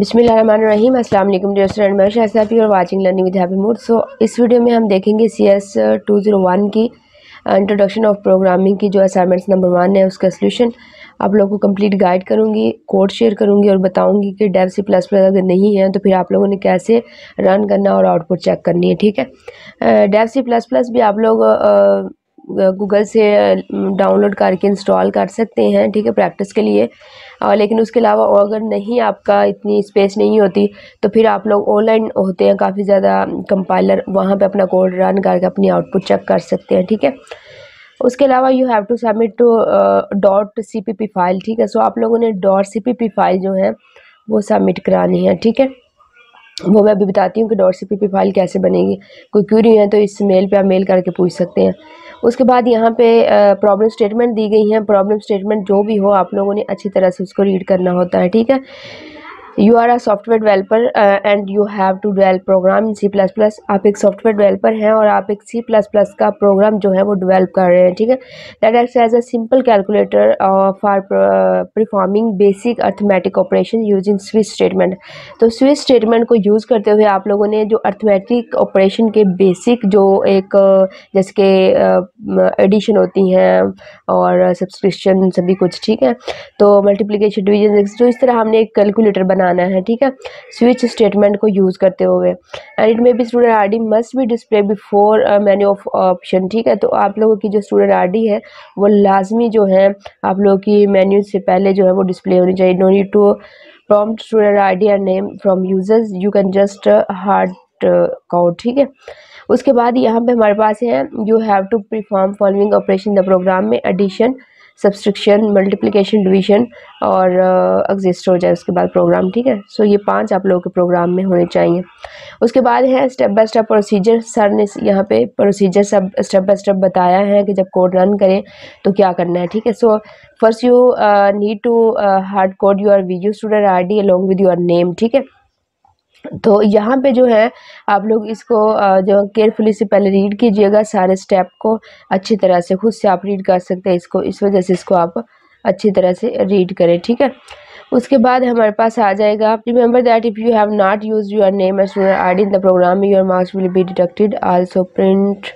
बिस्मिल्लाम अस्सलाम dear student, मैं और watching learning with happy mood. So इस वीडियो में हम देखेंगे C S two zero one की इंट्रोडक्शन ऑफ़ प्रोग्रामिंग की जो असाइनमेंट्स नंबर वन है, उसका सोल्यूशन आप लोगों को कंप्लीट गाइड करूँगी कोड शेयर करूँगी और बताऊँगी कि डेव सी प्लस प्लस अगर नहीं है तो फिर आप लोगों ने कैसे रन करना और आउटपुट चेक करनी है, ठीक है? डेव सी प्लस प्लस भी आप लोग गूगल से डाउनलोड करके इंस्टॉल कर सकते हैं, ठीक है प्रैक्टिस के लिए। और लेकिन उसके अलावा अगर नहीं आपका इतनी स्पेस नहीं होती तो फिर आप लोग ऑनलाइन होते हैं, काफ़ी ज़्यादा कंपाइलर वहाँ पे अपना कोड रन करके अपनी आउटपुट चेक कर सकते हैं, ठीक है। उसके अलावा you have to submit to dot C P P file ठीक है। सो आप लोगों ने dot C P P file जो है, वो सबमिट करानी है, ठीक है। वो मैं अभी बताती हूँ कि dot C P P file कैसे बनेगी। कोई क्यूरी है तो इस मेल पे आप मेल करके पूछ सकते हैं। उसके बाद यहाँ पे प्रॉब्लम स्टेटमेंट दी गई हैं। प्रॉब्लम स्टेटमेंट जो भी हो, आप लोगों ने अच्छी तरह से उसको रीड करना होता है, ठीक है? You are a software developer and you have to develop program in C plus plus आप एक सॉफ्टवेयर डेवलपर हैं और आप एक सी प्लस प्लस का प्रोग्राम जो है वो डेवलप कर रहे हैं, ठीक है? That acts as a simple calculator for performing basic arithmetic operation using switch statement तो स्विच स्टेटमेंट को यूज़ करते हुए आप लोगों ने जो अर्थमेटिक ऑपरेशन के बेसिक जो एक जैसे कि एडिशन होती हैं और सब्सक्रिप्शन सभी कुछ, ठीक है? तो मल्टीप्लिकेशन डिवीज़न तो इस तरह हमने एक कैलकुलेटर बना बनाना है ठीक है? स्विच स्टेटमेंट को यूज़ करते हुए। And it may be student R D must be display before menu of option ठीक है? तो आप लोगों की जो स्टूडेंट आर डी है वो लाजमी जो है आप लोगों की मेन्यू से पहले जो है वो डिस्प्ले होनी चाहिए। No need to prompt student id and name from users. Can just uh, hard uh, code ठीक है? उसके बाद यहाँ पे हमारे पास है you have to perform following operation the program में एडिशन सब्सट्रिक्शन मल्टीप्लिकेशन डिवीज़न और एग्जिस्ट हो जाए उसके बाद प्रोग्राम ठीक है? सो ये पाँच आप लोगों के प्रोग्राम में होने चाहिए। उसके बाद है step by step procedure sir ने यहाँ पे प्रोसीजर सब स्टेप बाय स्टेप बताया है कि जब कोड रन करें तो क्या करना है, ठीक है? So first you need to hard code your video student I D along with your name ठीक है? तो यहाँ पे जो है, आप लोग इसको जो केयरफुली से पहले रीड कीजिएगा, सारे स्टेप को अच्छी तरह से, खुद से आप रीड कर सकते हैं इसको, इस वजह से इसको आप अच्छी तरह से रीड करें, ठीक है? उसके बाद हमारे पास आ जाएगा remember that if you have not use your name as student I D in the program your marks will be deducted also print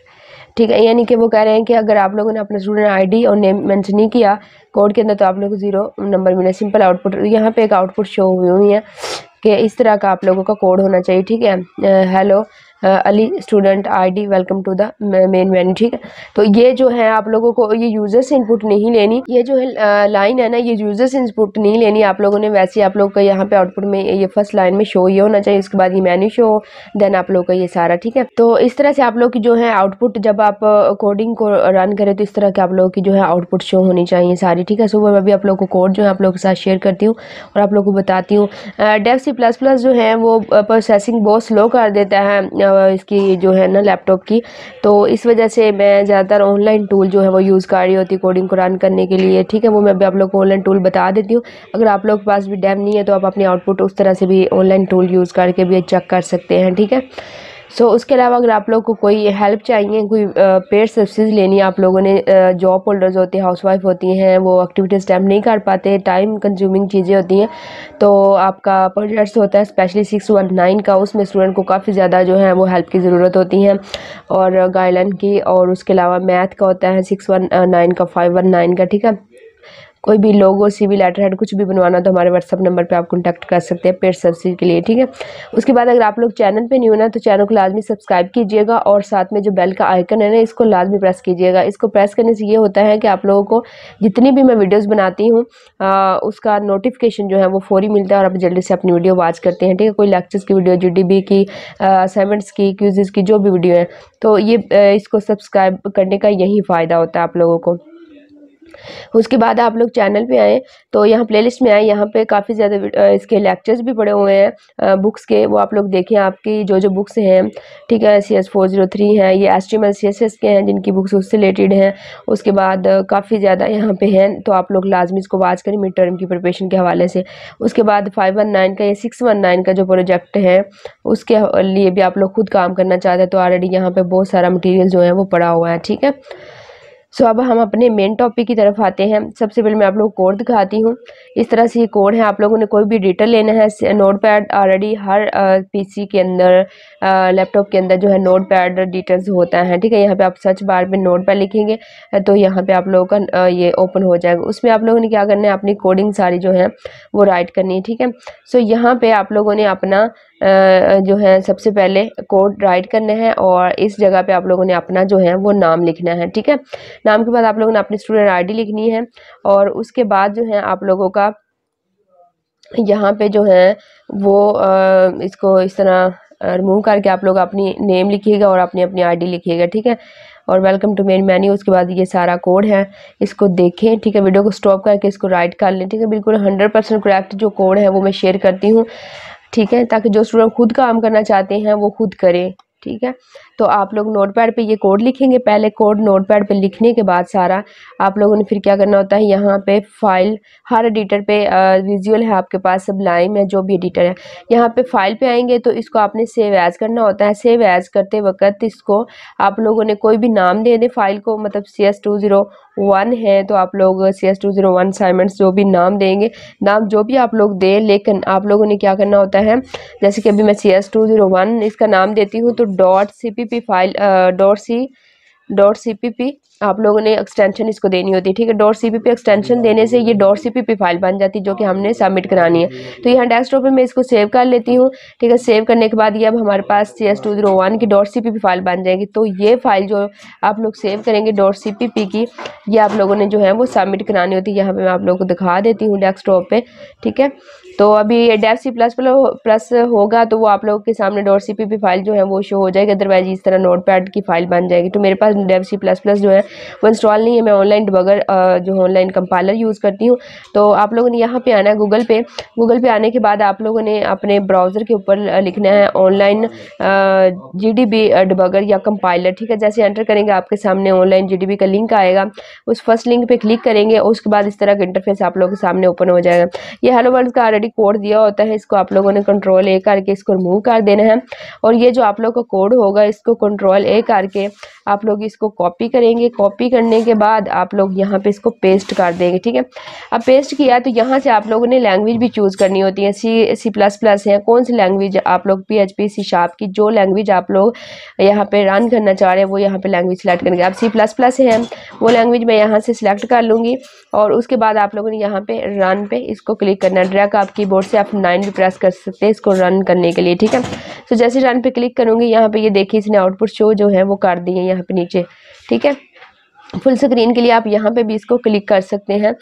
ठीक है? यानी कि वो कह रहे हैं कि अगर आप लोगों ने अपना स्टूडेंट आईडी और नेम मेंशन नहीं किया कोड के अंदर तो आप लोगों को ज़ीरो नंबर मिले सिंपल आउटपुट यहाँ पे एक आउटपुट शो हुई हुई है। कि इस तरह का आप लोगों का कोड होना चाहिए ठीक है? Hello Ali student ID welcome to the main menu ठीक है? तो ये जो है आप लोगों को, ये यूज़र से इनपुट नहीं लेनी। ये जो है लाइन है ना, ये यूज़र से इनपुट नहीं लेनी। आप लोगों ने वैसे आप लोग का यहाँ पे आउटपुट में ये फ़र्स्ट लाइन में शो ये होना चाहिए, उसके बाद ये मेन्यू शो हो देन आप लोग का ये सारा, ठीक है? तो इस तरह से आप लोग की जो है आउटपुट जब आप कोडिंग को रन करें तो इस तरह के आप लोगों की जो है आउटपुट शो होनी चाहिए सारी, ठीक है? सुबह मैं भी आप लोग को कोड जो है आप लोगों के साथ शेयर करती हूँ और आप लोग को बताती हूँ। डेफ सी प्लस प्लस जो है, वो प्रोसेसिंग बहुत स्लो कर देता है। इसकी जो है ना लैपटॉप की। तो इस वजह से मैं ज़्यादातर ऑनलाइन टूल जो है वो यूज़ कर रही होती कोडिंग कुरान रन करने के लिए। ठीक है, वो मैं भी आप लोग को ऑनलाइन टूल बता देती हूँ। अगर आप लोग के पास भी डैम नहीं है तो आप अपनी आउटपुट उस तरह से भी ऑनलाइन टूल यूज़ करके भी चेक कर सकते हैं, ठीक है? सो उसके अलावा अगर आप लोग को कोई हेल्प चाहिए, कोई पेड सर्विसेज़ लेनी है, आप लोगों ने जॉब होल्डर्स होते हैं हाउसवाइफ होती हैं, वो एक्टिविटीज़ स्टैम्प नहीं कर पाते टाइम कंज्यूमिंग चीज़ें होती हैं तो आपका प्रोजेक्ट्स होता है स्पेशली सिक्स वन नाइन का, उसमें स्टूडेंट को काफ़ी ज़्यादा जो है वो हेल्प की ज़रूरत होती है। और गाइडलाइन की, और उसके अलावा मैथ का होता है सिक्स वन नाइन का फाइव वन नाइन का, ठीक है? कोई भी लोगो सिविल लेटर हेड कुछ भी बनवाना तो हमारे व्हाट्सअप नंबर पे आप कॉन्टैक्ट कर सकते हैं पेड सर्विस के लिए, ठीक है? उसके बाद अगर आप लोग चैनल पे नहीं हो ना तो चैनल को लाजमी सब्सक्राइब कीजिएगा और साथ में जो बेल का आइकन है ना, इसको लाजमी प्रेस कीजिएगा। इसको प्रेस करने से ये होता है कि आप लोगों को जितनी भी मैं वीडियोज़ बनाती हूँ उसका नोटिफिकेशन जो है वो फौरी मिलता है और आप जल्दी से अपनी वीडियो वॉच करते हैं, ठीक है? कोई लेक्चर्स की वीडियो जीडीबी की असाइनमेंट्स की क्यूज़ की, जो भी वीडियो है तो ये इसको सब्सक्राइब करने का यही फ़ायदा होता है आप लोगों को। उसके बाद आप लोग चैनल पे आए तो यहाँ प्लेलिस्ट में आए, यहाँ पे काफ़ी ज़्यादा इसके लेक्चर्स भी पड़े हुए हैं बुक्स के, वो आप लोग देखें आपकी जो जो बुक्स हैं, ठीक है C S four zero three हैं, ये S T M L C S S के हैं, जिनकी बुक्स उससे रिलेटेड हैं, उसके बाद काफ़ी ज़्यादा यहाँ पे हैं तो आप लोग लाजमी इसको वाच करें मिड टर्म की प्रिपरेशन के हवाले से। उसके बाद फाइव वन नाइन का, या सिक्स वन नाइन का जो प्रोजेक्ट है, उसके लिए भी आप लोग खुद काम करना चाहते हैं तो ऑलरेडी यहाँ पे बहुत सारा मटीरियल जो है, वो पड़ा हुआ है, ठीक है? सो अब हम अपने मेन टॉपिक की तरफ़ आते हैं। सबसे पहले मैं आप लोग कोड दिखाती हूँ। इस तरह से ये कोड है। आप लोगों ने कोई भी डिटेल लेना है नोट पैड ऑलरेडी हर पीसी के अंदर लैपटॉप के अंदर जो है नोट पैड डिटेल्स होता है। ठीक है? यहाँ पे आप सर्च बार में नोट पैड लिखेंगे तो यहाँ पे आप लोगों का ये ओपन हो जाएगा। उसमें आप लोगों ने क्या करना है? अपनी कोडिंग सारी जो है, वो राइट करनी है। ठीक है? सो यहाँ पे आप लोगों ने अपना जो है, सबसे पहले कोड राइट करना है और इस जगह पे आप लोगों ने अपना जो है, वो नाम लिखना है, ठीक है? नाम के बाद आप लोगों ने अपनी स्टूडेंट आईडी लिखनी है और उसके बाद जो है, आप लोगों का यहाँ पे जो है, वो इसको इस तरह रिमूव करके आप लोग अपनी नेम लिखिएगा और अपनी अपनी आईडी लिखिएगा, ठीक है? और वेलकम टू मेन मेन्यू उसके बाद ये सारा कोड है, इसको देखें, ठीक है? वीडियो को स्टॉप करके इसको राइट कर लें, ठीक है? बिल्कुल हंड्रेड परसेंट करेक्ट जो कोड है, वो मैं शेयर करती हूँ। ठीक है, ताकि जो स्टूडेंट खुद काम करना चाहते हैं, वो खुद करें, ठीक है? तो आप लोग नोट पैड पर ये कोड लिखेंगे, पहले कोड नोट पैड पर लिखने के बाद सारा, आप लोगों ने फिर क्या करना होता है, यहाँ पे फ़ाइल हर एडिटर पे विजुअल है आपके पास, सब लाइन है, जो भी एडिटर है, यहाँ पे फ़ाइल पे आएँगे तो इसको आपने सेव एज करना होता है सेव एज करते वक्त इसको आप लोगों ने कोई भी नाम दे दें फ़ाइल को मतलब C S two zero one है तो आप लोग C S two zero one assignments जो भी नाम देंगे, नाम जो भी आप लोग दें, लेकिन आप लोगों ने क्या करना होता है, जैसे कि अभी मैं C S two zero one इसका नाम देती हूँ तो dot C P P file dot C dot C P P आप लोगों ने एक्सटेंशन इसको देनी होती है, ठीक है? डॉट सी पी एक्सटेंशन देने से ये डॉट सी पी फ़ाइल बन जाती है, जो कि हमने सबमिट करानी है। तो यहाँ डेस्कटॉप पे मैं इसको सेव कर लेती हूँ, ठीक है? सेव करने के बाद ये अब हमारे पास C S two zero one की डॉट सी पी फ़ाइल बन जाएगी। तो ये फ़ाइल जो आप लोग सेव करेंगे डॉट सी पी पी की, ये आप लोगों ने जो है वो सबमिट करानी होती है। यहाँ पर मैं आप लोगों को दिखा देती हूँ डेस्कटॉप पर ठीक है? तो अभी डेफ सी प्लस प्लस होगा तो वो आप लोगों के सामने डॉट सी पी फ़ाइल जो है वो शो हो जाएगी। अदरवाइज़ इस तरह नोट पैड की फ़ाइल बन जाएगी। तो मेरे पास डेफ सी प्लस प्लस जो है वो इंस्टॉल नहीं है, मैं ऑनलाइन डिबगर जो ऑनलाइन कंपाइलर यूज़ करती हूँ। तो आप लोगों ने यहाँ पे आना है गूगल पे। गूगल पे आने के बाद आप लोगों ने अपने ब्राउज़र के ऊपर लिखना है online G D B debugger या कंपाइलर ठीक है? जैसे एंटर करेंगे, आपके सामने ऑनलाइन जी डी बी का लिंक आएगा। उस फ़र्स्ट लिंक पर क्लिक करेंगे, उसके बाद इस तरह का इंटरफेस आप लोगों के सामने ओपन हो जाएगा। ये हेलो वर्ल्ड का ऑलरेडी कोड दिया होता है, इसको आप लोगों ने कंट्रोल ए करके इसको रिमूव कर देना है। और ये जो आप लोग का कोड होगा, इसको कंट्रोल ए करके आप लोग इसको कॉपी करेंगे कॉपी करने के बाद आप लोग यहाँ पे इसको पेस्ट कर देंगे, ठीक है? अब पेस्ट किया तो यहाँ से आप लोगों ने लैंग्वेज भी चूज़ करनी होती है। सी सी प्लस प्लस है। कौन सी लैंग्वेज आप लोग P H P C sharp की जो लैंग्वेज आप लोग यहाँ पे रन करना चाह रहे हैं, वो यहाँ पे लैंग्वेज सेलेक्ट करेंगे। आप सी प्लस प्लस है। वो लैंग्वेज मैं यहाँ से सिलेक्ट कर लूँगी और उसके बाद आप लोगों ने यहाँ पे रन पे इसको क्लिक करना है। ड्रैग आप कीबोर्ड से आप नाइन भी प्रेस कर सकते हैं इसको रन करने के लिए, ठीक है? तो जैसे रन पे क्लिक करूँगी, यहाँ पे ये देखिए इसने आउटपुट शो जो है वो कर दिए यहाँ पे नीचे, ठीक है? फुल स्क्रीन के लिए आप यहाँ पे भी इसको क्लिक कर सकते हैं।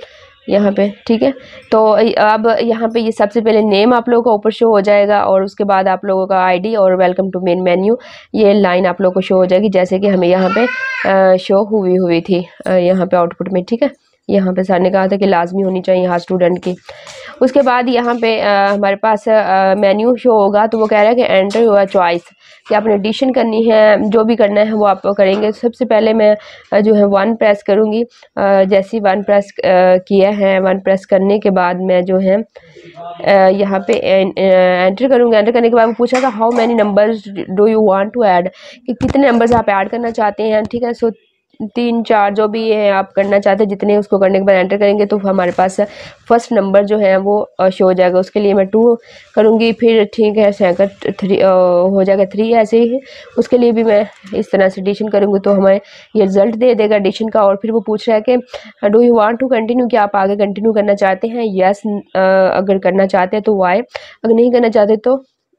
यहाँ पे, ठीक है? तो अब यहाँ पे ये सबसे पहले नेम आप लोगों का ऊपर शो हो जाएगा और उसके बाद आप लोगों का आईडी और वेलकम टू मेन मेन्यू ये लाइन आप लोगों को शो हो जाएगी जैसे कि हमें यहाँ पे शो हुई हुई थी यहाँ पे आउटपुट में, ठीक है? यहाँ पे सर ने कहा था कि लाजमी होनी चाहिए हर स्टूडेंट की। उसके बाद यहाँ पे आ, हमारे पास मेन्यू शो होगा तो वो कह रहा है कि एंटर हुआ चॉइस कि आपने एडिशन करनी है जो भी करना है वो आप करेंगे। सबसे पहले मैं जो है वन प्रेस करूँगी। जैसे वन प्रेस किया है वन प्रेस करने के बाद मैं जो है यहाँ पे एंटर करूँगी। एंटर करने के बाद पूछा था how many numbers do you want to add कि कितने नंबर्स आप ऐड करना चाहते हैं ठीक है? सो तीन चार जो भी है, आप करना चाहते हैं, जितने उसको करने के बाद एंटर करेंगे तो हमारे पास फ़र्स्ट नंबर जो है, वो शो हो जाएगा। उसके लिए मैं टू करूँगी, फिर ठीक है सेकंड थ्री हो जाएगा थ्री ऐसे ही। उसके लिए भी मैं इस तरह से एडिशन करूँगी तो हमें ये रिज़ल्ट दे देगा एडिशन का। और फिर वो पूछ रहा है कि do you want to continue क्या आप आगे कंटिन्यू करना चाहते हैं? यस अगर करना चाहते हैं तो वाई अगर नहीं करना चाहते तो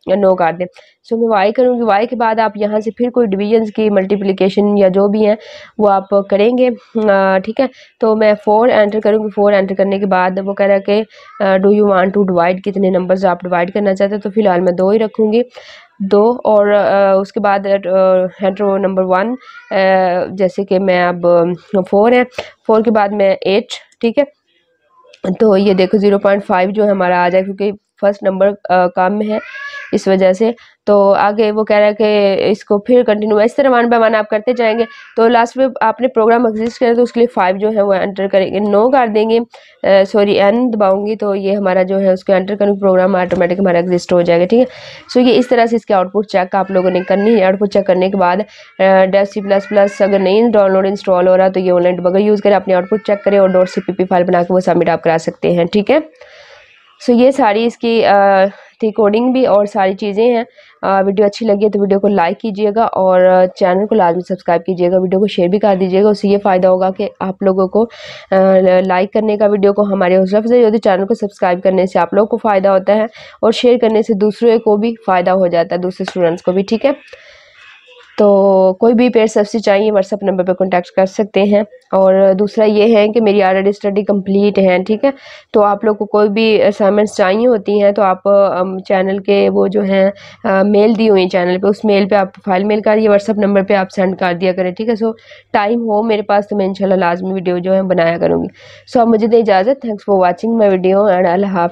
नो कर दें। सो मैं वाई करूँगी। वाई के बाद आप यहाँ से फिर कोई डिवीजन्स की मल्टीप्लिकेशन या जो भी हैं, वो आप करेंगे। ठीक है? तो मैं फ़ोर एंटर करूँगी। फ़ोर एंटर करने के बाद वो कह रहा है कि do you want to divide कितने नंबर्स आप डिवाइड करना चाहते हैं? तो फ़िलहाल मैं दो ही रखूँगी। दो और उसके बाद हेड्रो नंबर वन जैसे कि मैं अब फोर है। फोर के बाद मैं एट ठीक है? तो ये देखो ज़ीरो पॉइंट फाइव जो हमारा आ जाए, क्योंकि फ़र्स्ट नंबर कम है। इस वजह से। तो आगे वो कह रहा है कि इसको फिर कंटिन्यू इस तरह बाय वन आप करते जाएँगे। तो लास्ट में आपने प्रोग्राम एग्जिस्ट करें तो उसके लिए फाइव जो है वो एंटर करेंगे। नो कर देंगे। सॉरी एन दबाऊँगी तो ये हमारा जो है उसको एंटर करेंगे प्रोग्राम ऑटोमेटिक हमारा एग्जिस्ट हो जाएगा, ठीक है? सो ये इस तरह से इसके आउटपुट चेक आप लोगों ने करनी है। आउटपुट चेक करने के बाद डेफ सी प्लस प्लस अगर नहीं डाउनलोड इंस्टॉल हो रहा तो ये ऑनलाइन बगर यूज़ करें, अपने आउटपुट चेक करें और डॉट सी फ़ाइल बना के वो सबमिट आप करा सकते हैं, ठीक है? सो ये सारी इसकी थी कोडिंग भी और सारी चीज़ें हैं। वीडियो अच्छी लगी है तो वीडियो को लाइक कीजिएगा और चैनल को लाजमी सब्सक्राइब कीजिएगा। वीडियो को शेयर भी कर दीजिएगा। उससे ये फ़ायदा होगा कि आप लोगों को लाइक करने का वीडियो को हमारे हौसला अफजाई होती चैनल को सब्सक्राइब करने से आप लोगों को फ़ायदा होता है और शेयर करने से दूसरे को भी फ़ायदा हो जाता है, दूसरे स्टूडेंट्स को भी, ठीक है? तो कोई भी पेड सब्सिडी चाहिए व्हाट्सअप नंबर पर कॉन्टैक्ट कर सकते हैं। और दूसरा ये है कि मेरी ऑलरेडी स्टडी कंप्लीट है, ठीक है? तो आप लोग को कोई भी असाइनमेंट्स चाहिए होती हैं तो आप चैनल के वो जो हैं मेल दी हुई चैनल पे, उस मेल पे आप फ़ाइल मेल करिए व्हाट्सअप नंबर पे आप सेंड कर दिया करें, ठीक है? सो टाइम हो, मेरे पास तो मैं इंशाल्लाह लाजमी वीडियो जो है बनाया करूँगी। सो आप मुझे दें इजाज़त thanks for watching my video and Allah